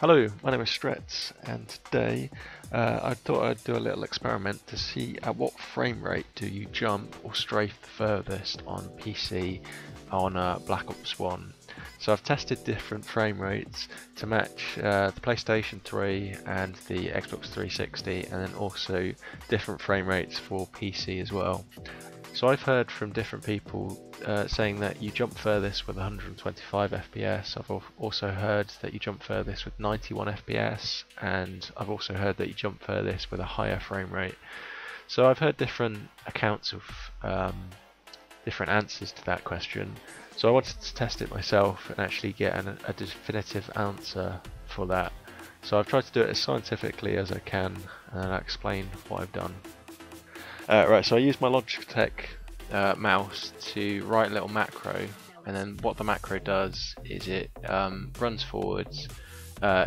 Hello, my name is Strett, and today uh, I thought I'd do a little experiment to see at what frame rate do you jump or strafe the furthest on PC on uh, Black Ops 1. So I've tested different frame rates to match uh, the PlayStation 3 and the Xbox 360 and then also different frame rates for PC as well. So I've heard from different people uh, saying that you jump furthest with 125 FPS. I've also heard that you jump furthest with 91 FPS, and I've also heard that you jump furthest with a higher frame rate. So I've heard different accounts of um, different answers to that question. So I wanted to test it myself and actually get an, a definitive answer for that. So I've tried to do it as scientifically as I can, and I'll explain what I've done. Uh, right, so I use my Logitech uh, mouse to write a little macro, and then what the macro does is it um, runs forwards, uh,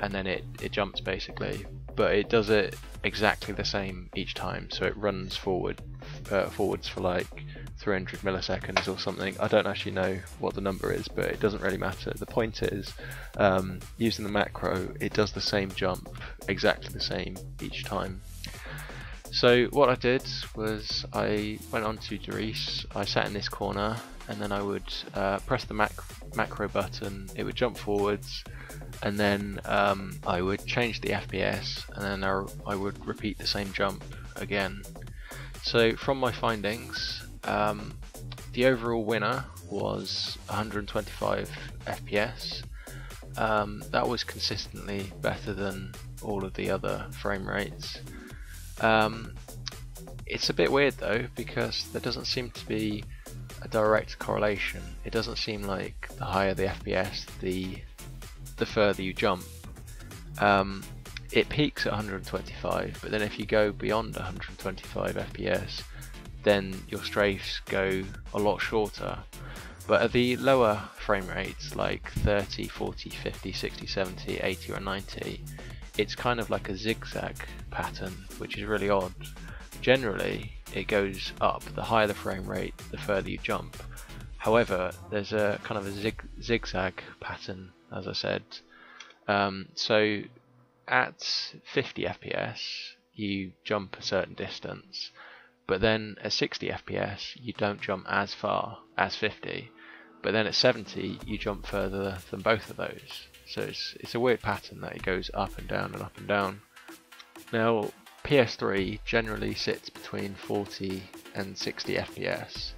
and then it, it jumps basically, but it does it exactly the same each time. So it runs forward uh, forwards for like 300 milliseconds or something. I don't actually know what the number is, but it doesn't really matter. The point is, um, using the macro, it does the same jump, exactly the same each time. So what I did was I went on to Der Riese, I sat in this corner and then I would uh, press the mac macro button, it would jump forwards and then um, I would change the FPS and then I, I, would repeat the same jump again. So from my findings, um, the overall winner was 125 FPS. Um, that was consistently better than all of the other frame rates. Um, it's a bit weird though because there doesn't seem to be a direct correlation. It doesn't seem like the higher the FPS, the the further you jump. Um, it peaks at 125, but then if you go beyond 125 FPS, then your strafes go a lot shorter. But at the lower frame rates, like 30, 40, 50, 60, 70, 80 or 90, it's kind of like a zigzag pattern, which is really odd. Generally, it goes up. The higher the frame rate, the further you jump. However, there's a kind of a zig zigzag pattern, as I said. Um, so at 50 FPS, you jump a certain distance, but then at 60 FPS, you don't jump as far as 50. But then at 70, you jump further than both of those. So it's, it's a weird pattern that it goes up and down and up and down. Now, PS3 generally sits between 40 and 60 FPS.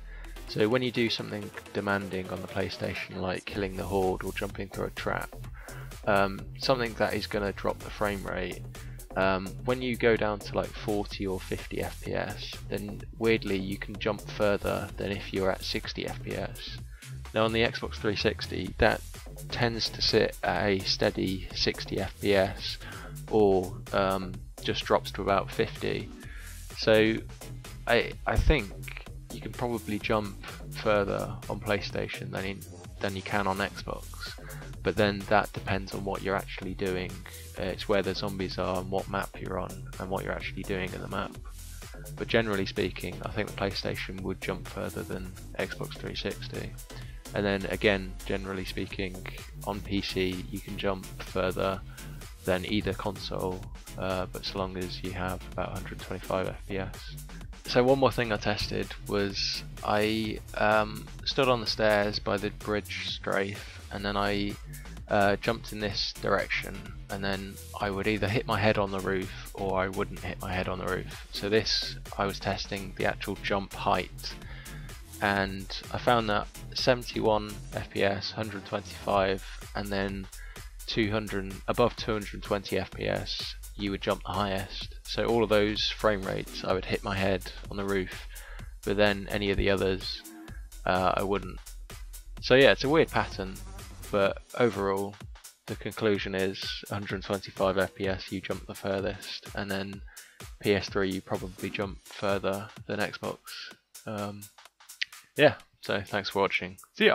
So when you do something demanding on the PlayStation like killing the horde or jumping through a trap, um, something that is going to drop the frame rate, um, when you go down to like 40 or 50 FPS, then weirdly you can jump further than if you're at 60 FPS. Now on the Xbox 360, that tends to sit at a steady 60 FPS or um, just drops to about 50. So I I think you can probably jump further on PlayStation than in, than you can on Xbox. But then that depends on what you're actually doing. It's where the zombies are and what map you're on and what you're actually doing in the map. But generally speaking, I think the PlayStation would jump further than Xbox 360. And then again, generally speaking, on PC you can jump further than either console, uh, but so long as you have about 125 FPS. So one more thing I tested was I um, stood on the stairs by the bridge strafe and then I uh, jumped in this direction and then I would either hit my head on the roof or I wouldn't hit my head on the roof. So this I was testing the actual jump height and I found that 71 FPS, 125 and then 200 above 220 FPS you would jump the highest. So all of those frame rates I would hit my head on the roof but then any of the others uh, I wouldn't. So yeah it's a weird pattern but overall the conclusion is 125 FPS you jump the furthest and then PS3 you probably jump further than Xbox um, yeah so thanks for watching. See ya